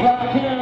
Rock him.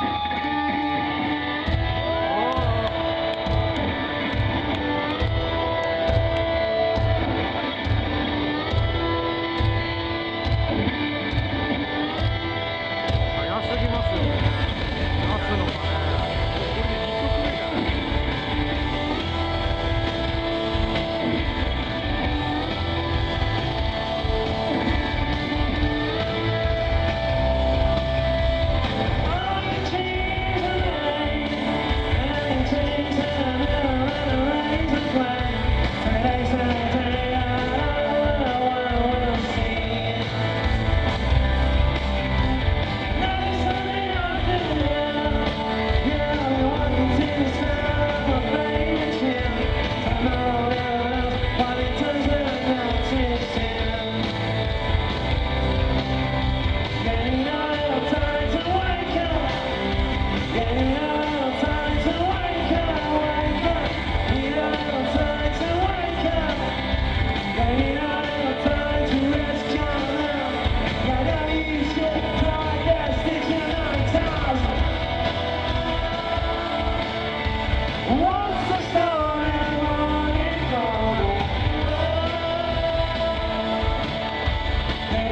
Música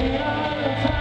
Yeah.